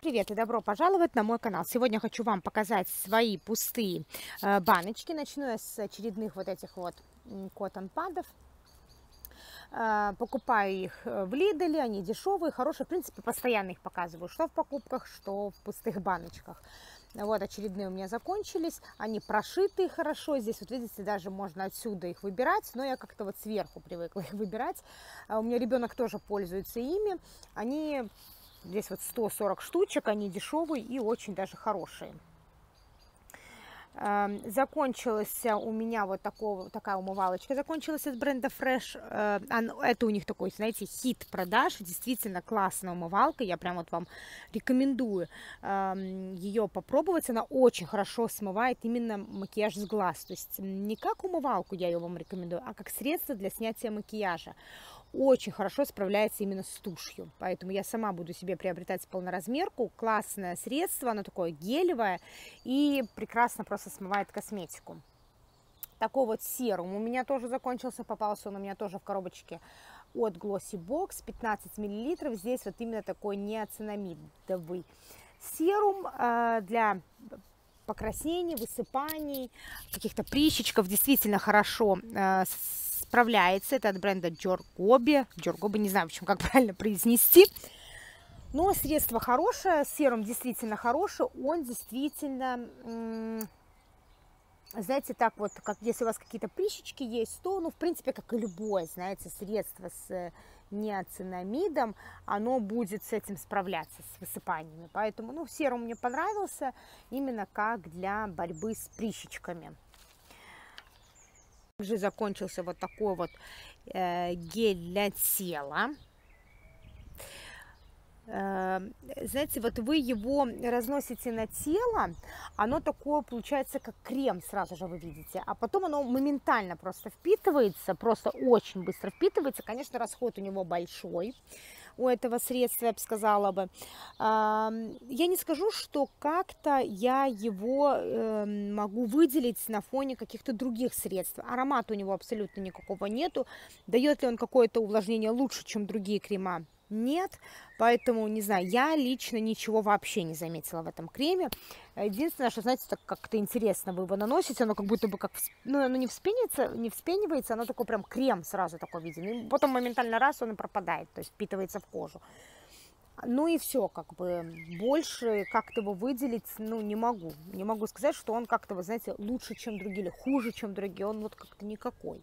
Привет и добро пожаловать на мой канал. Сегодня хочу вам показать свои пустые э, баночки. Начну я с очередных вот этих вот коттон падов. Э, покупаю их э, в Лиделе, они дешевые, хорошие. В принципе, постоянно их показываю, что в покупках, что в пустых баночках. Вот очередные у меня закончились. Они прошитые хорошо. Здесь вот видите, даже можно отсюда их выбирать. Но я как-то вот сверху привыкла их выбирать. А у меня ребенок тоже пользуется ими. Они Здесь вот 140 штучек, они дешевые и очень даже хорошие. Закончилась у меня вот такого, такая умывалочка, закончилась от бренда Fresh. Э, это у них такой, знаете, хит продаж, действительно классная умывалка, я прям вот вам рекомендую ее попробовать, она очень хорошо смывает именно макияж с глаз, то есть не как умывалку я ее вам рекомендую, а как средство для снятия макияжа очень хорошо справляется именно с тушью. Поэтому я сама буду себе приобретать полноразмерку. Классное средство, оно такое гелевое и прекрасно просто смывает косметику. Такой вот серум у меня тоже закончился, попался он у меня тоже в коробочке от Glossy Box, 15 мл. Здесь вот именно такой неоцинамидовый серум э, для покраснений, высыпаний, каких-то прищичков. Действительно хорошо э, справляется. Это от бренда Джоргоби. Джоргоби, не знаю, в общем, как правильно произнести. Но средство хорошее, серум действительно хороший. Он действительно, знаете, так вот, как если у вас какие-то прыщички есть, то, ну, в принципе, как и любое, знаете, средство с неоцинамидом, оно будет с этим справляться, с высыпаниями. Поэтому, ну, серум мне понравился именно как для борьбы с прыщичками. Также закончился вот такой вот э, гель для тела. Э, знаете, вот вы его разносите на тело, оно такое получается как крем, сразу же вы видите, а потом оно моментально просто впитывается, просто очень быстро впитывается. Конечно, расход у него большой, у этого средства, я бы сказала бы. Я не скажу, что как-то я его эм, могу выделить на фоне каких-то других средств. Аромата у него абсолютно никакого нету. Дает ли он какое-то увлажнение лучше, чем другие крема? Нет, поэтому, не знаю, я лично ничего вообще не заметила в этом креме. Единственное, что, знаете, так как-то интересно, вы его наносите, оно как будто бы как, ну, оно не вспенивается, не вспенивается, оно такой прям крем сразу такой виден, и потом моментально раз он и пропадает, то есть впитывается в кожу. Ну и все, как бы, больше как-то его выделить, ну, не могу. Не могу сказать, что он как-то, вы знаете, лучше, чем другие, или хуже, чем другие, он вот как-то никакой.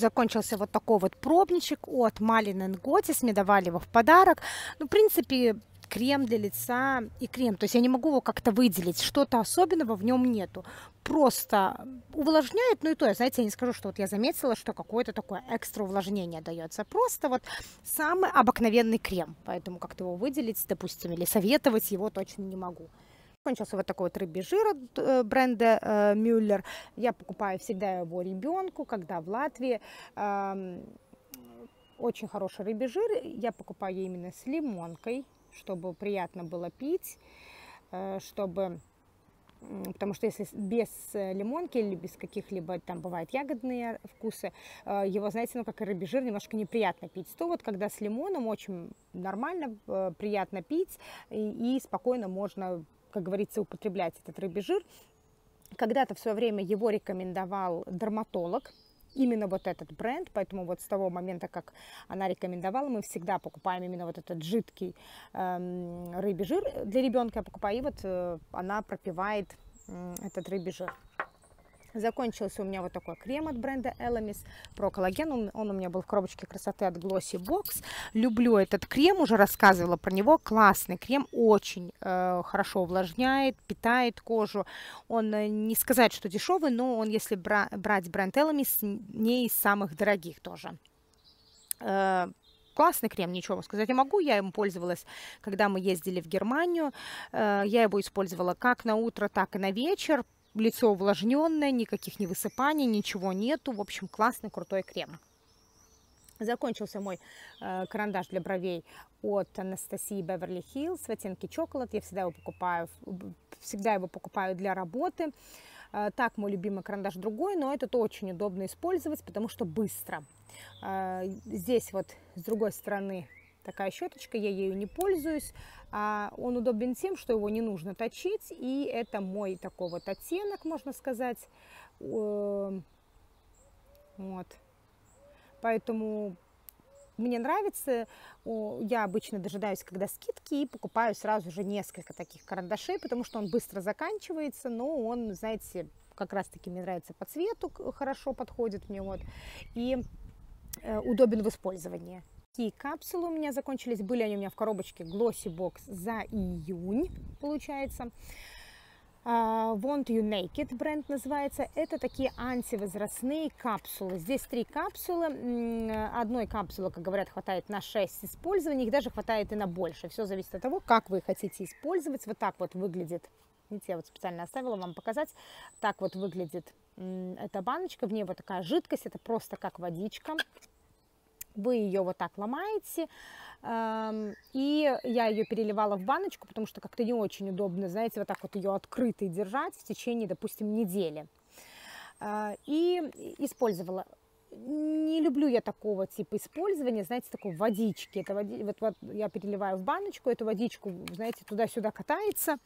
Закончился вот такой вот пробничек от Малин Готис. Мне давали его в подарок. Ну, в принципе, крем для лица и крем. То есть я не могу его как-то выделить. Что-то особенного в нем нету. Просто увлажняет, ну и то, я, знаете, я не скажу, что вот я заметила, что какое-то такое экстра увлажнение дается. Просто вот самый обыкновенный крем. Поэтому как-то его выделить, допустим, или советовать его точно не могу. Кончился вот такой вот рыбий жир от э, бренда э, Мюллер. Я покупаю всегда его ребенку, когда в Латвии. Очень хороший рыбий жир. Я покупаю именно с лимонкой, чтобы приятно было пить, э, чтобы потому что если без лимонки или без каких-либо, там бывают ягодные вкусы, его, знаете, ну, как и рыбий жир, немножко неприятно пить. То вот, когда с лимоном очень нормально, приятно пить, и, и спокойно можно как говорится, употреблять этот рыбий жир. Когда-то в свое время его рекомендовал дерматолог, именно вот этот бренд, поэтому вот с того момента, как она рекомендовала, мы всегда покупаем именно вот этот жидкий э, рыбий жир для ребенка, я покупаю, и вот э, она пропивает э, этот рыбий жир. Закончился у меня вот такой крем от бренда Elamis про коллаген. Он, у меня был в коробочке красоты от Glossy Box. Люблю этот крем, уже рассказывала про него. Классный крем, очень э, хорошо увлажняет, питает кожу. Он э, не сказать, что дешевый, но он, если бра брать бренд Elamis, не из самых дорогих тоже. Э, классный крем, ничего сказать не могу. Я им пользовалась, когда мы ездили в Германию. Э, я его использовала как на утро, так и на вечер лицо увлажненное, никаких не высыпаний, ничего нету. В общем, классный, крутой крем. Закончился мой э, карандаш для бровей от Анастасии Беверли Хиллз в оттенке чоколад. Я всегда его покупаю, всегда его покупаю для работы. Э, так, мой любимый карандаш другой, но этот очень удобно использовать, потому что быстро. Э, здесь вот с другой стороны такая щеточка, я ею не пользуюсь. А он удобен тем, что его не нужно точить, и это мой такой вот оттенок, можно сказать. Вот. Поэтому мне нравится, я обычно дожидаюсь, когда скидки, и покупаю сразу же несколько таких карандашей, потому что он быстро заканчивается, но он, знаете, как раз-таки мне нравится по цвету, хорошо подходит мне, вот, и э, удобен в использовании. Такие капсулы у меня закончились, были они у меня в коробочке Glossy Box за июнь, получается. Uh, Want You Naked бренд называется. Это такие антивозрастные капсулы. Здесь три капсулы. Одной капсулы, как говорят, хватает на 6 использований. Их даже хватает и на больше. Все зависит от того, как вы хотите использовать. Вот так вот выглядит. Видите, я вот специально оставила вам показать. Так вот выглядит эта баночка. В ней вот такая жидкость. Это просто как водичка. Вы ее вот так ломаете и я ее переливала в баночку, потому что как-то не очень удобно, знаете, вот так вот ее открытой держать в течение, допустим, недели. А, и использовала. Не люблю я такого типа использования, знаете, такой водички. Это води... вот, вот я переливаю в баночку, эту водичку, знаете, туда-сюда катается.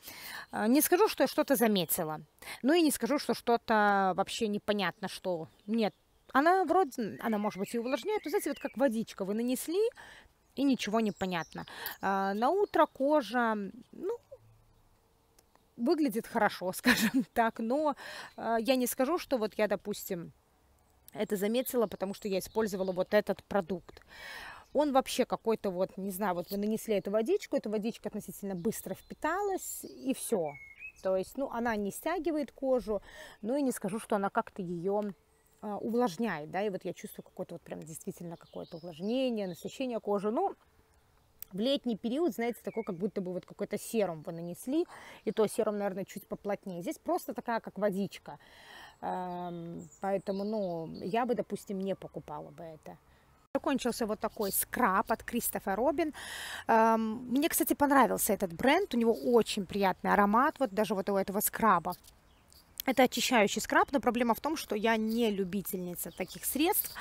А, не скажу, что я что-то заметила. Ну и не скажу, что что-то вообще непонятно, что нет. Она вроде, она может быть и увлажняет, но знаете, вот как водичка вы нанесли, и ничего не понятно. А, на утро кожа, ну, выглядит хорошо, скажем так, но а, я не скажу, что вот я, допустим, это заметила, потому что я использовала вот этот продукт. Он вообще какой-то вот, не знаю, вот вы нанесли эту водичку, эта водичка относительно быстро впиталась, и все. То есть, ну, она не стягивает кожу, но и не скажу, что она как-то ее увлажняет, да, и вот я чувствую какое-то вот прям действительно какое-то увлажнение, насыщение кожи, ну, в летний период, знаете, такой, как будто бы вот какой-то серум вы нанесли, и то серум, наверное, чуть поплотнее. Здесь просто такая, как водичка, поэтому, ну, я бы, допустим, не покупала бы это. Закончился вот такой скраб от Кристофа Робин. Мне, кстати, понравился этот бренд. У него очень приятный аромат, вот даже вот у этого скраба. Это очищающий скраб, но проблема в том, что я не любительница таких средств,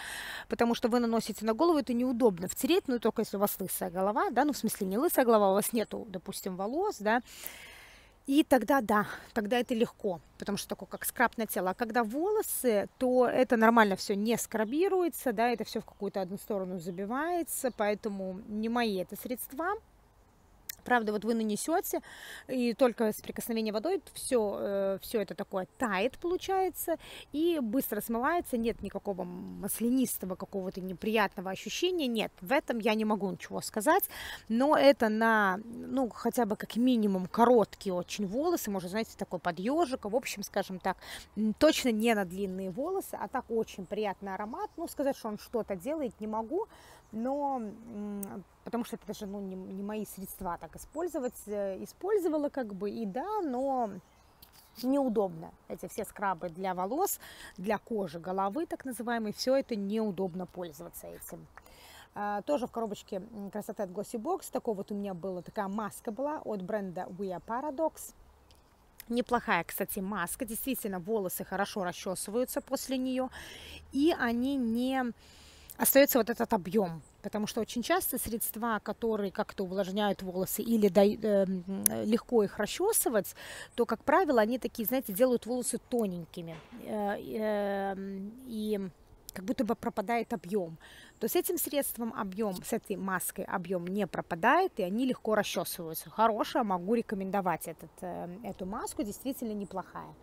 потому что вы наносите на голову, это неудобно втереть, ну только если у вас лысая голова, да, ну в смысле не лысая голова, у вас нету, допустим, волос, да, и тогда да, тогда это легко, потому что такое как скраб на тело. А когда волосы, то это нормально все не скрабируется, да, это все в какую-то одну сторону забивается, поэтому не мои это средства. Правда, вот вы нанесете, и только с прикосновения водой все, э, все это такое тает, получается, и быстро смывается, нет никакого маслянистого какого-то неприятного ощущения, нет, в этом я не могу ничего сказать, но это на, ну, хотя бы как минимум короткие очень волосы, может, знаете, такой под ежика, в общем, скажем так, точно не на длинные волосы, а так очень приятный аромат, ну, сказать, что он что-то делает, не могу, но потому что это даже ну, не, не мои средства так использовать, э, использовала как бы, и да, но неудобно. Эти все скрабы для волос, для кожи головы, так называемые, все это неудобно пользоваться этим. А, тоже в коробочке красоты от Glossy Box. Такой вот у меня была, такая маска была от бренда We Are Paradox. Неплохая, кстати, маска. Действительно, волосы хорошо расчесываются после нее. И они не остается вот этот объем, потому что очень часто средства, которые как-то увлажняют волосы или да, э, легко их расчесывать, то, как правило, они такие, знаете, делают волосы тоненькими э, э, и как будто бы пропадает объем. То с этим средством объем, с этой маской объем не пропадает, и они легко расчесываются. Хорошая, могу рекомендовать этот, э, эту маску, действительно неплохая.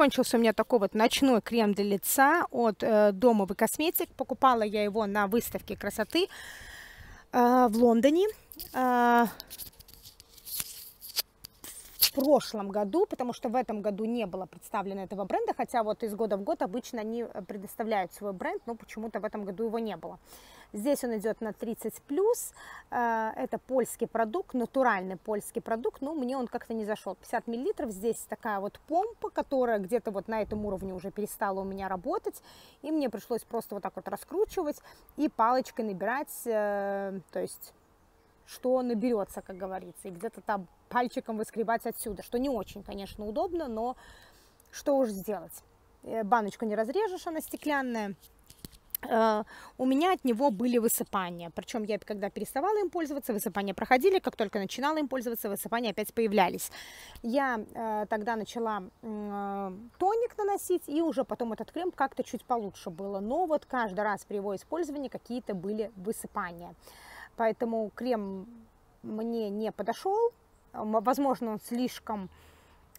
Кончился у меня такой вот ночной крем для лица от э, Домовый косметик. Покупала я его на выставке красоты э, в Лондоне. Э, в прошлом году, потому что в этом году не было представлено этого бренда, хотя вот из года в год обычно они предоставляют свой бренд, но почему-то в этом году его не было. Здесь он идет на 30 плюс. Э, это польский продукт, натуральный польский продукт, но мне он как-то не зашел. 50 миллилитров. Здесь такая вот помпа, которая где-то вот на этом уровне уже перестала у меня работать. И мне пришлось просто вот так вот раскручивать и палочкой набирать, э, то есть что наберется, как говорится, и где-то там пальчиком выскребать отсюда, что не очень, конечно, удобно, но что уж сделать. Э, баночку не разрежешь, она стеклянная. Э, у меня от него были высыпания. Причем я, когда переставала им пользоваться, высыпания проходили. Как только начинала им пользоваться, высыпания опять появлялись. Я э, тогда начала э, тоник наносить, и уже потом этот крем как-то чуть получше было. Но вот каждый раз при его использовании какие-то были высыпания. Поэтому крем мне не подошел. Возможно, он слишком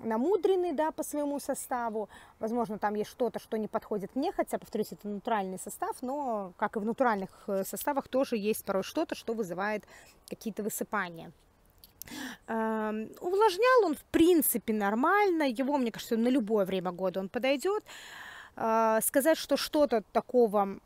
намудренный, да, по своему составу. Возможно, там есть что-то, что не подходит мне, хотя, повторюсь, это натуральный состав, но, как и в натуральных э, составах, тоже есть порой что-то, что вызывает какие-то высыпания. Эм, увлажнял он, в принципе, нормально. Его, мне кажется, на любое время года он подойдет. Э, сказать, что что-то такого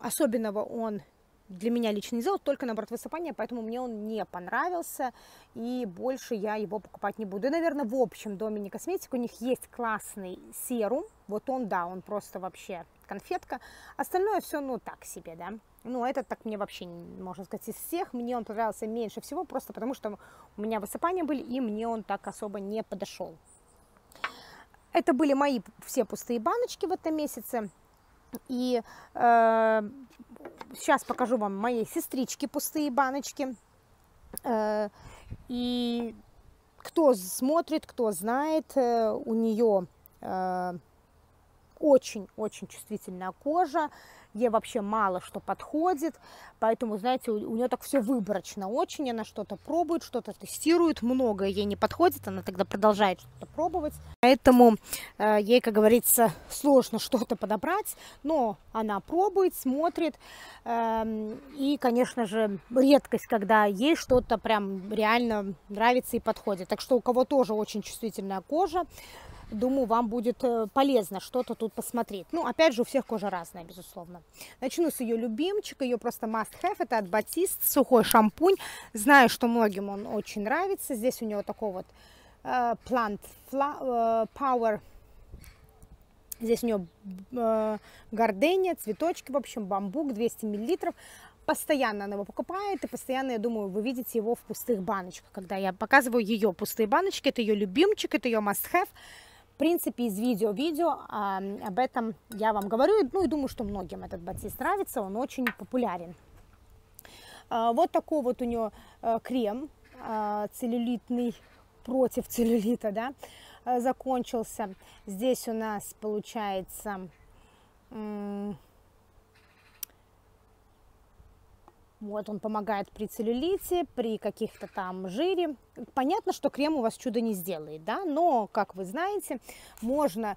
особенного он для меня лично не сделал, только наоборот высыпание, поэтому мне он не понравился, и больше я его покупать не буду. И, наверное, в общем доме косметик, у них есть классный серум, вот он, да, он просто вообще конфетка, остальное все, ну, так себе, да. Ну, этот так мне вообще, можно сказать, из всех, мне он понравился меньше всего, просто потому что у меня высыпания были, и мне он так особо не подошел. Это были мои все пустые баночки в этом месяце. И э, сейчас покажу вам моей сестрички пустые баночки. Э, и кто смотрит, кто знает, э, у нее э, очень-очень чувствительная кожа ей вообще мало что подходит, поэтому, знаете, у, у нее так все выборочно. Очень, она что-то пробует, что-то тестирует, многое ей не подходит, она тогда продолжает что-то пробовать, поэтому э, ей, как говорится, сложно что-то подобрать, но она пробует, смотрит, э, и, конечно же, редкость, когда ей что-то прям реально нравится и подходит, так что у кого тоже очень чувствительная кожа, Думаю, вам будет э, полезно что-то тут посмотреть. Ну, опять же, у всех кожа разная, безусловно. Начну с ее любимчика, ее просто must have. Это от Батист, сухой шампунь. Знаю, что многим он очень нравится. Здесь у него такой вот э, Plant э, Power Здесь у него э, гордения, цветочки, в общем, бамбук, 200 миллилитров. Постоянно она его покупает, и постоянно, я думаю, вы видите его в пустых баночках. Когда я показываю ее пустые баночки, это ее любимчик, это ее must-have. Принципе, из видео видео а, об этом я вам говорю. Ну и думаю, что многим этот батист нравится, он очень популярен. А, вот такой вот у него а, крем а, целлюлитный против целлюлита, да, а, закончился. Здесь у нас получается Вот, он помогает при целлюлите, при каких-то там жире. Понятно, что крем у вас чудо не сделает, да, но, как вы знаете, можно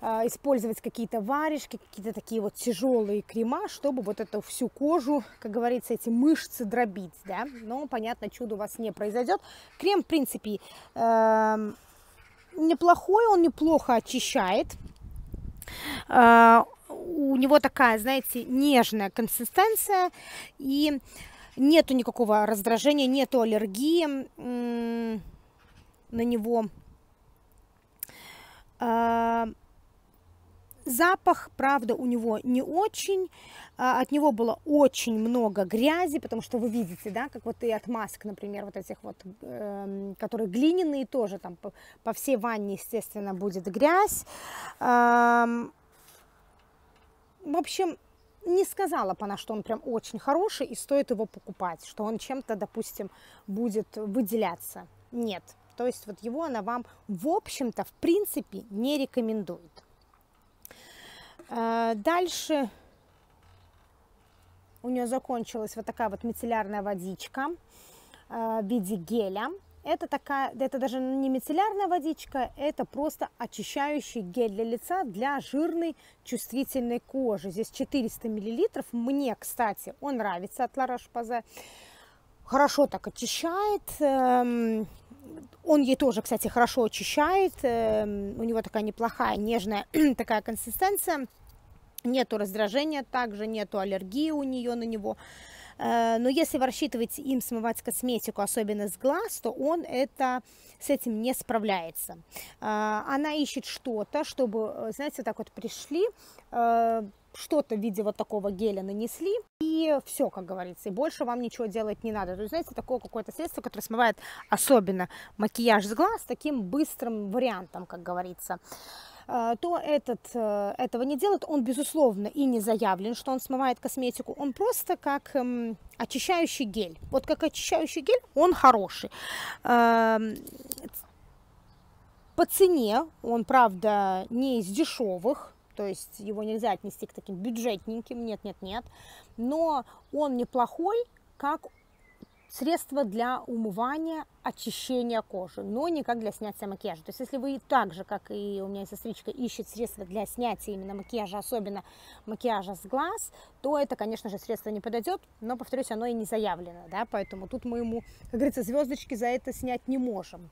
э, использовать какие-то варежки, какие-то такие вот тяжелые крема, чтобы вот эту всю кожу, как говорится, эти мышцы дробить, да. Но, понятно, чудо у вас не произойдет. Крем, в принципе, э, неплохой, он неплохо очищает. У него такая, знаете, нежная консистенция, и нету никакого раздражения, нету аллергии на него. А, запах, правда, у него не очень, а, от него было очень много грязи, потому что вы видите, да, как вот и от масок, например, вот этих вот, э, которые глиняные тоже, там по, всей ванне, естественно, будет грязь. В общем, не сказала бы она, что он прям очень хороший и стоит его покупать, что он чем-то, допустим, будет выделяться. Нет. То есть вот его она вам, в общем-то, в принципе, не рекомендует. Э, дальше у нее закончилась вот такая вот мицеллярная водичка э, в виде геля. Это такая, это даже не мицеллярная водичка, это просто очищающий гель для лица для жирной чувствительной кожи. Здесь 400 миллилитров. Мне, кстати, он нравится от La Roche-Posay. Хорошо так очищает. Эм, он ей тоже, кстати, хорошо очищает. Эм, у него такая неплохая, нежная такая консистенция. Нету раздражения также, нету аллергии у нее на него. Э, но если вы рассчитываете им смывать косметику, особенно с глаз, то он это, с этим не справляется. Э, она ищет что-то, чтобы, э, знаете, так вот пришли, что-то в виде вот такого геля нанесли, и все, как говорится, и больше вам ничего делать не надо. То есть, знаете, такое какое-то средство, которое смывает особенно макияж с глаз таким быстрым вариантом, как говорится то этот, э, этого не делает, он, безусловно, и не заявлен, что он смывает косметику, он просто как эм, очищающий гель. Вот как очищающий гель, он хороший. Эм, по цене он, правда, не из дешевых, то есть его нельзя отнести к таким бюджетненьким, нет, нет, нет, но он неплохой, как средство для умывания, очищения кожи, но не как для снятия макияжа. То есть если вы так же, как и у меня сестричка, ищет средства для снятия именно макияжа, особенно макияжа с глаз, то это, конечно же, средство не подойдет, но, повторюсь, оно и не заявлено, да, поэтому тут мы ему, как говорится, звездочки за это снять не можем.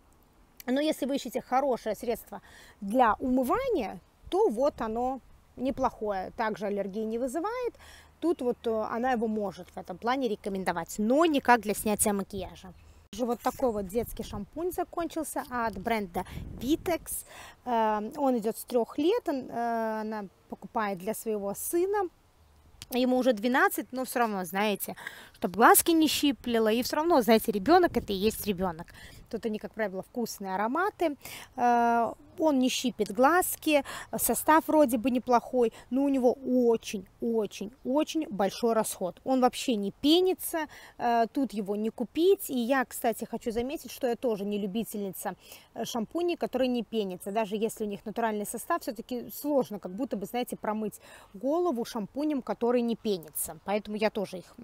Но если вы ищете хорошее средство для умывания, то вот оно неплохое, также аллергии не вызывает. Тут вот э, она его может в этом плане рекомендовать, но никак для снятия макияжа. Вот такой вот детский шампунь закончился от бренда Vitex. Э, он идет с трех лет, э, она покупает для своего сына. Ему уже 12, но все равно, знаете, чтобы глазки не щиплило, и все равно, знаете, ребенок это и есть ребенок. Тут они, как правило, вкусные ароматы. Э, он не щипит глазки, состав вроде бы неплохой, но у него очень-очень-очень большой расход. Он вообще не пенится, э, тут его не купить. И я, кстати, хочу заметить, что я тоже не любительница э, шампуней, которые не пенятся. Даже если у них натуральный состав, все-таки сложно, как будто бы, знаете, промыть голову шампунем, который не пенится. Поэтому я тоже их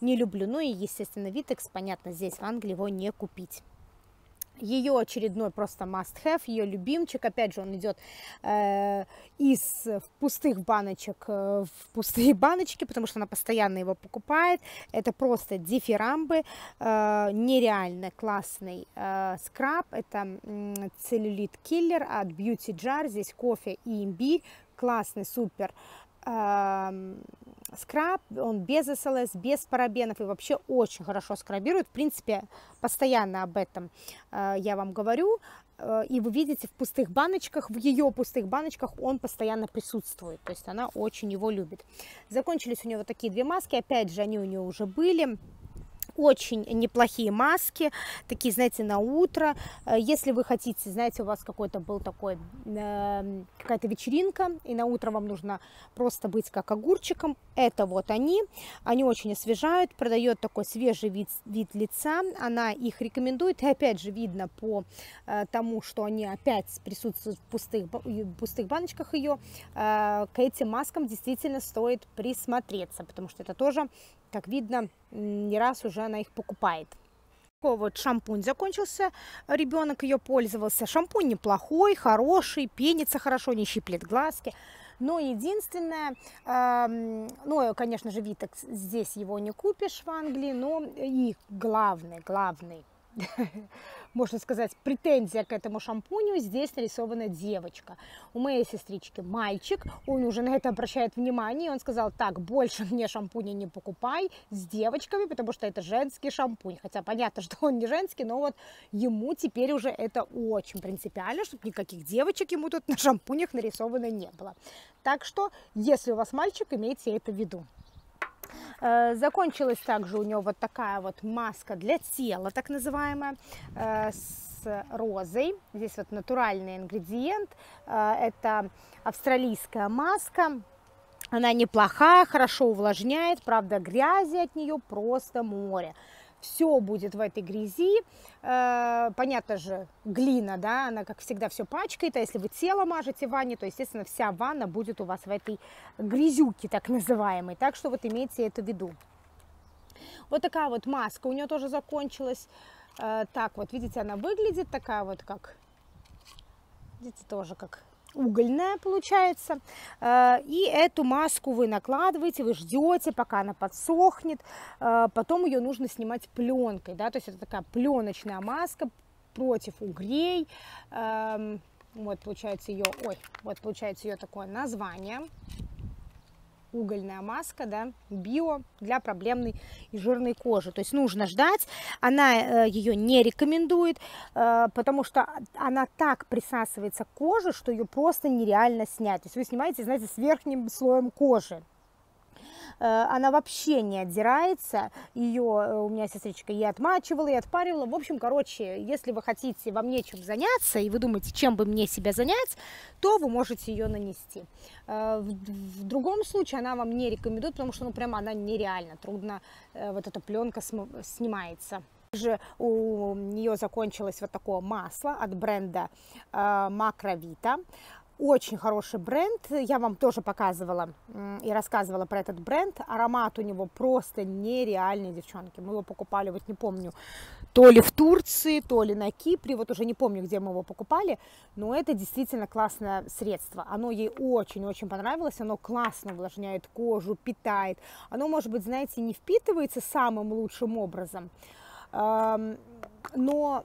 не люблю. Ну и, естественно, Витекс, понятно, здесь в Англии его не купить ее очередной просто must-have, ее любимчик. Опять же, он идет э, из пустых баночек э, в пустые баночки, потому что она постоянно его покупает. Это просто дифирамбы, э, нереально классный э, скраб. Это э, целлюлит киллер от Beauty Jar. Здесь кофе и имбирь. Классный, супер скраб, он без СЛС, без парабенов и вообще очень хорошо скрабирует. В принципе, постоянно об этом э, я вам говорю. Э, и вы видите в пустых баночках, в ее пустых баночках он постоянно присутствует. То есть она очень его любит. Закончились у него такие две маски. Опять же, они у нее уже были очень неплохие маски, такие, знаете, на утро. Э, если вы хотите, знаете, у вас какой-то был такой, э, какая-то вечеринка, и на утро вам нужно просто быть как огурчиком, это вот они. Они очень освежают, продает такой свежий вид, вид лица. Она их рекомендует, и опять же видно по э, тому, что они опять присутствуют в пустых, в пустых баночках ее, э, к этим маскам действительно стоит присмотреться, потому что это тоже как видно, не раз уже она их покупает. Вот шампунь закончился, ребенок ее пользовался. Шампунь неплохой, хороший, пенится хорошо, не щиплет глазки. Но единственное, ну, конечно же, Витекс, здесь его не купишь в Англии, но и главный, главный можно сказать, претензия к этому шампуню, здесь нарисована девочка. У моей сестрички мальчик, он уже на это обращает внимание, он сказал, так, больше мне шампуня не покупай с девочками, потому что это женский шампунь. Хотя понятно, что он не женский, но вот ему теперь уже это очень принципиально, чтобы никаких девочек ему тут на шампунях нарисовано не было. Так что, если у вас мальчик, имейте это в виду. Э, закончилась также у него вот такая вот маска для тела, так называемая, э, с розой. Здесь вот натуральный ингредиент. Э, это австралийская маска. Она неплохая, хорошо увлажняет, правда грязи от нее просто море все будет в этой грязи. Э, понятно же, глина, да, она, как всегда, все пачкает, а если вы тело мажете в ванне, то, естественно, вся ванна будет у вас в этой грязюке, так называемой. Так что вот имейте это в виду. Вот такая вот маска у нее тоже закончилась. Э, так вот, видите, она выглядит такая вот, как, видите, тоже как угольная получается. Э, и эту маску вы накладываете, вы ждете, пока она подсохнет. Э, потом ее нужно снимать пленкой, да, то есть это такая пленочная маска против угрей. Эм, вот получается ее, ой, вот получается ее такое название. Угольная маска, да, био для проблемной и жирной кожи. То есть нужно ждать. Она э, ее не рекомендует, э, потому что она так присасывается к коже, что ее просто нереально снять. То есть вы снимаете, знаете, с верхним слоем кожи. Э, она вообще не отдирается, ее э, у меня сестричка и отмачивала, и отпаривала, в общем, короче, если вы хотите вам нечем заняться, и вы думаете, чем бы мне себя занять, то вы можете ее нанести. Э, в другом случае она вам не рекомендует, потому что, ну, прямо она нереально, трудно, вот эта пленка снимается. Также у нее закончилось вот такое масло от бренда Макровита. Очень хороший бренд, я вам тоже показывала и рассказывала про этот бренд. Аромат у него просто нереальный, девчонки. Мы его покупали, вот не помню, то ли в Турции, то ли на Кипре, вот уже не помню, где мы его покупали, но это действительно классное средство. Оно ей очень-очень понравилось, оно классно увлажняет кожу, питает. Оно, может быть, знаете, не впитывается самым лучшим образом, но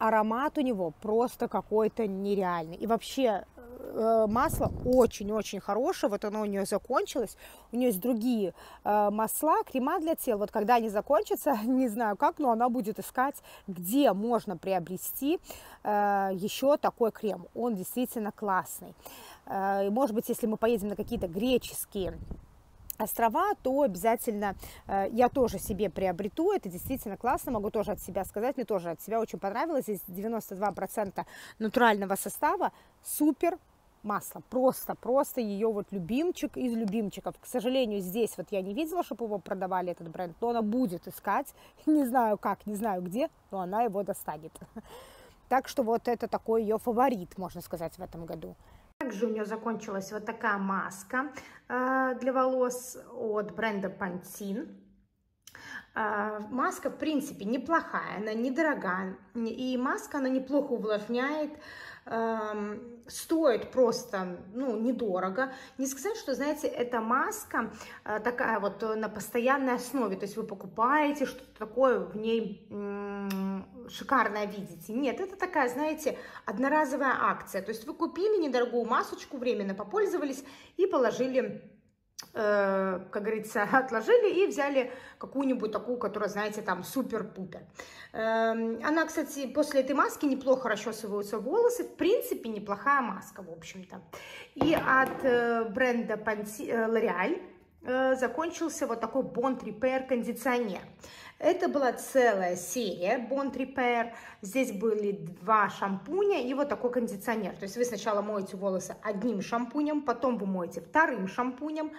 аромат у него просто какой-то нереальный. И вообще э, масло очень-очень хорошее, вот оно у нее закончилось, у нее есть другие э, масла, крема для тела, вот когда они закончатся, не знаю как, но она будет искать, где можно приобрести э, еще такой крем, он действительно классный. Может быть, если мы поедем на какие-то греческие острова, то обязательно э, я тоже себе приобрету. Это действительно классно, могу тоже от себя сказать. Мне тоже от себя очень понравилось. Здесь 92% натурального состава. Супер масло. Просто, просто ее вот любимчик из любимчиков. К сожалению, здесь вот я не видела, чтобы его продавали, этот бренд, но она будет искать. Не знаю как, не знаю где, но она его достанет. Так что вот это такой ее фаворит, можно сказать, в этом году. Также у нее закончилась вот такая маска э, для волос от бренда Pantene. Э, маска, в принципе, неплохая, она недорогая. И маска, она неплохо увлажняет, стоит просто, ну, недорого. Не сказать, что, знаете, эта маска э, такая вот на постоянной основе, то есть вы покупаете что-то такое, в ней шикарное видите. Нет, это такая, знаете, одноразовая акция. То есть вы купили недорогую масочку, временно попользовались и положили Э, как говорится, отложили и взяли какую-нибудь такую, которая, знаете, там супер-пупер. Эм, она, кстати, после этой маски неплохо расчесываются волосы. В принципе, неплохая маска, в общем-то. И от э, бренда э, L'Oreal закончился вот такой Bond Repair кондиционер. Это была целая серия Bond Repair. Здесь были два шампуня и вот такой кондиционер. То есть вы сначала моете волосы одним шампунем, потом вы моете вторым шампунем,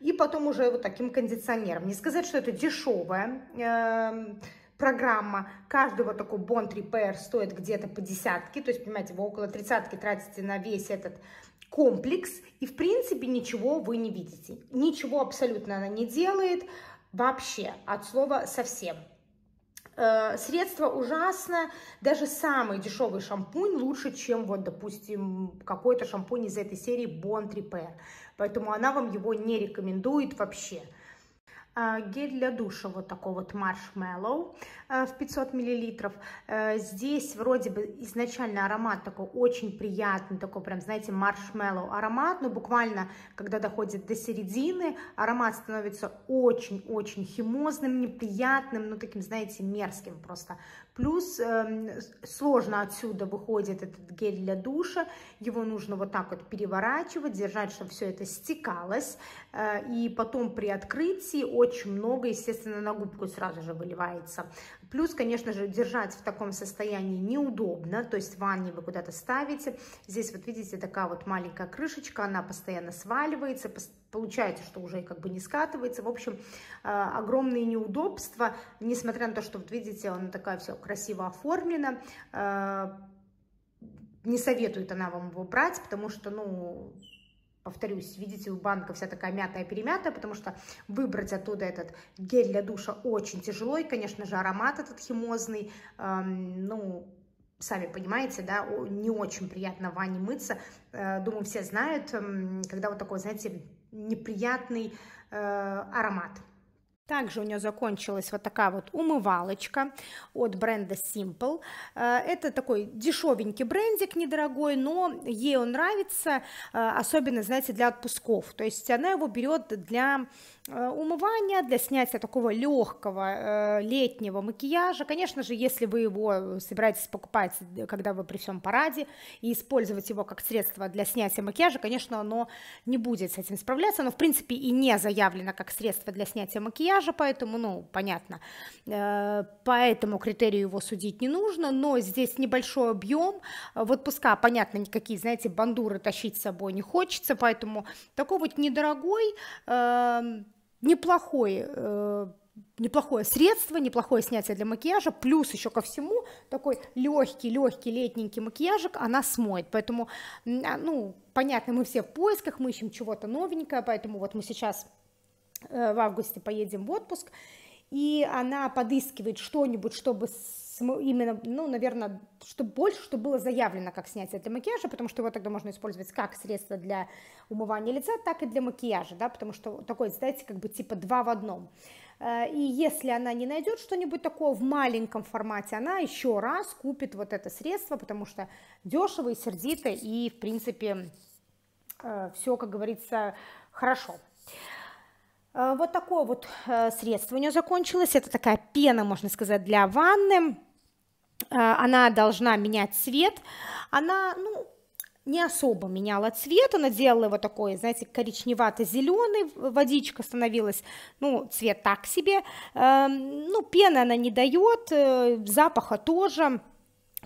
и потом уже вот таким кондиционером. Не сказать, что это дешевая э, программа. Каждый вот такой Bond Repair стоит где-то по десятке. То есть, понимаете, вы около тридцатки тратите на весь этот комплекс. И, в принципе, ничего вы не видите. Ничего абсолютно она не делает. Вообще, от слова совсем. Э, средство ужасно, даже самый дешевый шампунь лучше, чем вот, допустим, какой-то шампунь из этой серии Bond Repair. Поэтому она вам его не рекомендует вообще. А, гель для душа вот такой вот маршмеллоу в 500 миллилитров. Э, здесь вроде бы изначально аромат такой очень приятный, такой прям, знаете, маршмеллоу аромат, но буквально, когда доходит до середины, аромат становится очень-очень химозным, неприятным, ну таким, знаете, мерзким просто. Плюс э, сложно отсюда выходит этот гель для душа, его нужно вот так вот переворачивать, держать, чтобы все это стекалось, э, и потом при открытии очень много, естественно, на губку сразу же выливается. Плюс, конечно же, держать в таком состоянии неудобно, то есть в ванне вы куда-то ставите, здесь вот видите такая вот маленькая крышечка, она постоянно сваливается, получается, что уже как бы не скатывается. В общем, э, огромные неудобства, несмотря на то, что, вот видите, она такая все красиво оформлена. Э, не советует она вам его брать, потому что, ну, повторюсь, видите, у банка вся такая мятая-перемятая, потому что выбрать оттуда этот гель для душа очень тяжело, и, конечно же, аромат этот химозный, эм, ну, сами понимаете, да, не очень приятно в ванне мыться. Э, думаю, все знают, эм, когда вот такой, знаете, неприятный э, аромат. Также у нее закончилась вот такая вот умывалочка от бренда Simple. Э, это такой дешевенький брендик, недорогой, но ей он нравится, э, особенно, знаете, для отпусков. То есть она его берет для умывания для снятия такого легкого э, летнего макияжа. Конечно же, если вы его собираетесь покупать, когда вы при всем параде, и использовать его как средство для снятия макияжа, конечно, оно не будет с этим справляться, но в принципе и не заявлено как средство для снятия макияжа, поэтому, ну, понятно, э, по этому критерию его судить не нужно, но здесь небольшой объем, в отпуска, понятно, никакие, знаете, бандуры тащить с собой не хочется, поэтому такой вот недорогой неплохой э, неплохое средство, неплохое снятие для макияжа, плюс еще ко всему такой легкий, легкий летненький макияжик она смоет, поэтому, а, ну, понятно, мы все в поисках, мы ищем чего-то новенькое, поэтому вот мы сейчас э, в августе поедем в отпуск, и она подыскивает что-нибудь, чтобы именно, ну, наверное, чтобы больше, чтобы было заявлено как снятие для макияжа, потому что его тогда можно использовать как средство для умывания лица, так и для макияжа, да, потому что такой, знаете, как бы типа два в одном. Э, и если она не найдет что-нибудь такое в маленьком формате, она еще раз купит вот это средство, потому что дешево и сердито, и, в принципе, э, все, как говорится, хорошо. Э, вот такое вот средство у нее закончилось. Это такая пена, можно сказать, для ванны. Она должна менять цвет. Она, ну, не особо меняла цвет, она делала его такой, знаете, коричневато-зеленый, водичка становилась, ну, цвет так себе, эм, ну, пены она не дает, э, запаха тоже,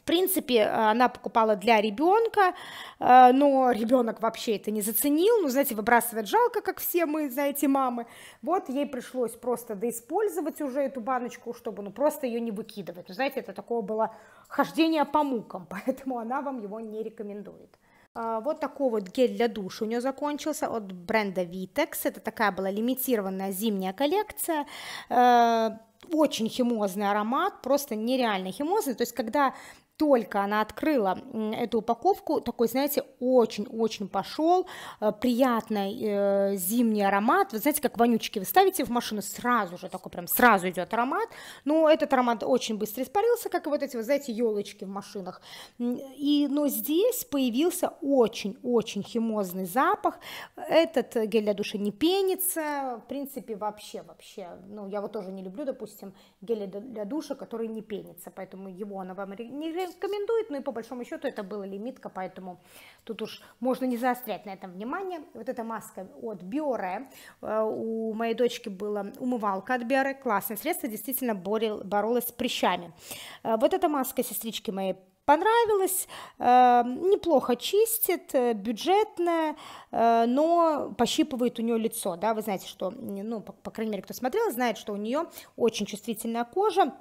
в принципе, она покупала для ребенка, э, но ребенок вообще это не заценил. Ну, знаете, выбрасывать жалко, как все мы, знаете, мамы. Вот ей пришлось просто доиспользовать уже эту баночку, чтобы ну, просто ее не выкидывать. Ну, знаете, это такое было хождение по мукам, поэтому она вам его не рекомендует. А, вот такой вот гель для душа у нее закончился от бренда Vitex. Это такая была лимитированная зимняя коллекция. Э, очень химозный аромат, просто нереально химозный. То есть, когда только она открыла эту упаковку, такой, знаете, очень-очень пошел, э, приятный э, зимний аромат. Вы знаете, как вонючки вы ставите в машину, сразу же такой прям сразу идет аромат. Но этот аромат очень быстро испарился, как и вот эти, вы знаете, елочки в машинах. И, но здесь появился очень-очень химозный запах. Этот гель для душа не пенится, в принципе, вообще, вообще. Ну, я вот тоже не люблю, допустим, гели для душа, который не пенится, поэтому его она вам не рекомендует, но и по большому счету это была лимитка, поэтому тут уж можно не заострять на этом внимание. Вот эта маска от Биоре, э, у моей дочки была умывалка от Биоре, классное средство, действительно борел, боролась с прыщами. Э, вот эта маска сестрички моей понравилась, э, неплохо чистит, бюджетная, но пощипывает у нее лицо, да, вы знаете, что, ну, по, по крайней мере, кто смотрел, знает, что у нее очень чувствительная кожа,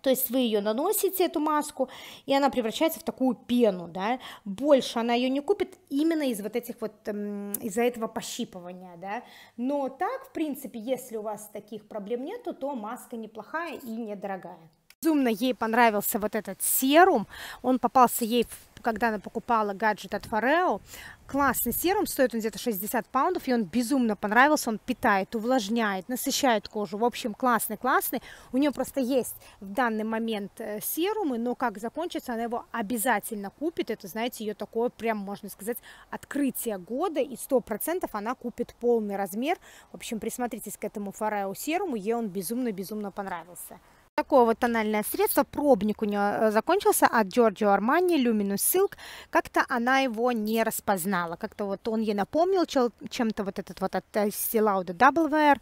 то есть вы ее наносите, эту маску, и она превращается в такую пену, да, больше она ее не купит именно из вот этих вот, эм, из-за этого пощипывания, да, но так, в принципе, если у вас таких проблем нету, то маска неплохая и недорогая. Безумно ей понравился вот этот серум, он попался ей в когда она покупала гаджет от Форео. Классный серум, стоит он где-то 60 паундов, и он безумно понравился, он питает, увлажняет, насыщает кожу. В общем, классный-классный. У нее просто есть в данный момент э, серумы, но как закончится, она его обязательно купит. Это, знаете, ее такое, прям, можно сказать, открытие года, и 100% она купит полный размер. В общем, присмотритесь к этому Форео серуму, ей он безумно-безумно понравился. Такое вот тональное средство, пробник у нее э, закончился от Giorgio Armani Luminous Silk. Как-то она его не распознала, как-то вот он ей напомнил чем-то вот этот вот от Estee Lauder Double Wear,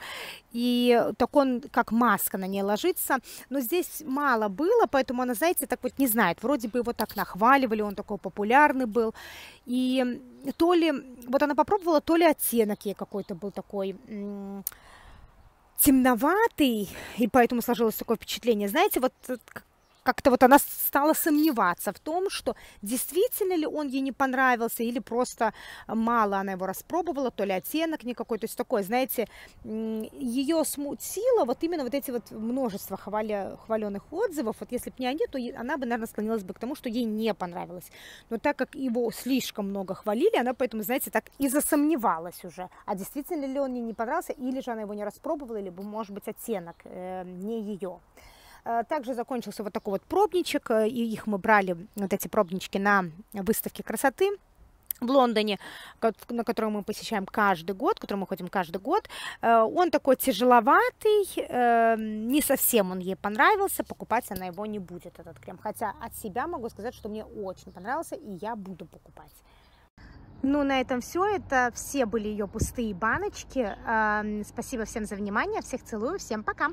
и так он как маска на ней ложится, но здесь мало было, поэтому она, знаете, так вот не знает, вроде бы его так нахваливали, он такой популярный был, и то ли, вот она попробовала, то ли оттенок ей какой-то был такой темноватый, и поэтому сложилось такое впечатление. Знаете, вот как-то вот она стала сомневаться в том, что действительно ли он ей не понравился, или просто мало она его распробовала, то ли оттенок никакой, то есть такое, знаете, ее смутило вот именно вот эти вот множество хваля, хваленых отзывов, вот если бы не они, то она бы, наверное, склонилась бы к тому, что ей не понравилось. Но так как его слишком много хвалили, она поэтому, знаете, так и засомневалась уже, а действительно ли он ей не понравился, или же она его не распробовала, либо, может быть, оттенок э, не ее. Э, также закончился вот такой вот пробничек, э, и их мы брали, вот эти пробнички, на выставке красоты в Лондоне, на который мы посещаем каждый год, который мы ходим каждый год. Э, он такой тяжеловатый, не совсем он ей понравился, покупать она его не будет, этот крем. Хотя от себя могу сказать, что мне очень понравился, и я буду покупать. Ну, на этом все. Это все были ее пустые баночки. Спасибо всем за внимание. Всех целую. Всем пока.